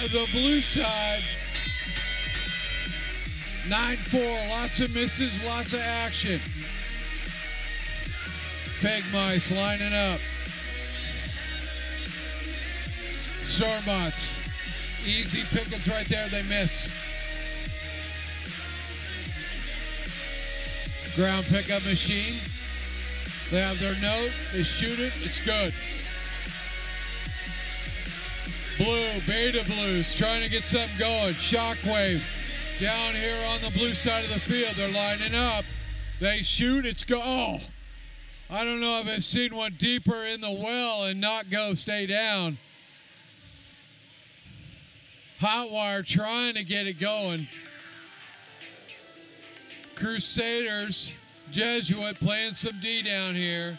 Uh, the blue side. 9-4, lots of misses, lots of action. Pig Mice lining up. Stormbots. Easy pickings right there, they miss. Ground pickup machine. They have their note, they shoot it, it's good. Blue, Beta Blues, trying to get something going. Shockwave down here on the blue side of the field. They're lining up. They shoot, it's go. Oh, I don't know if I've seen one deeper in the well and not go stay down. Hotwire trying to get it going. Crusaders, Jesuit playing some D down here.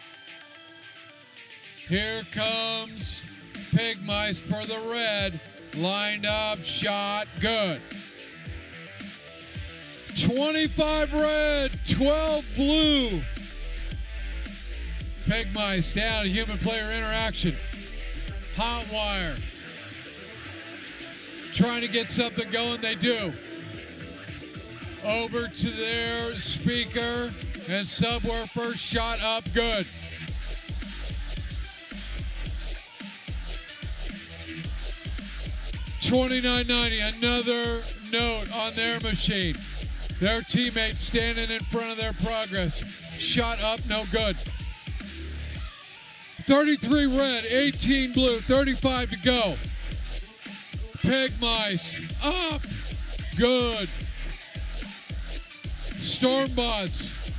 Here comes Pig Mice for the red. Lined up, shot, good. 25 red, 12 blue. Pig Mice down, human player interaction. Hot wire. Trying to get something going, they do. Over to their speaker and subwoofer shot up good. Twenty-nine ninety. Another note on their machine. Their teammate standing in front of their progress. Shot up, no good. 33 red, 18 blue, 35 to go. Pig mice up, good. Stormbots.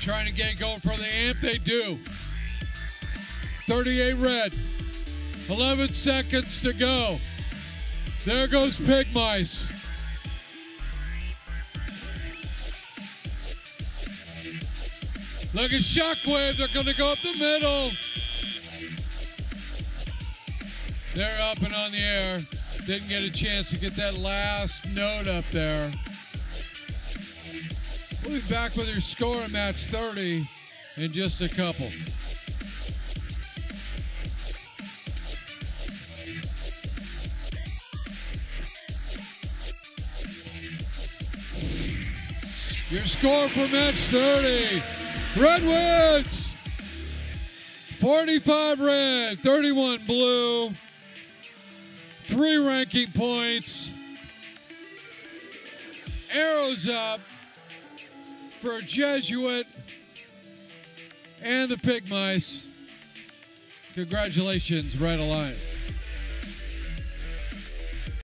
Trying to get going for the amp, they do. 38 red. 11 seconds to go. There goes Pig Mice. Look at Shockwave. They're going to go up the middle. They're up and on the air. Didn't get a chance to get that last note up there. We'll be back with your score in match 30 in just a couple. Your score for match 30. Redwoods 45 red, 31 blue. Three ranking points. Arrows up for Jesuit and the Pig Mice. Congratulations, Red Alliance.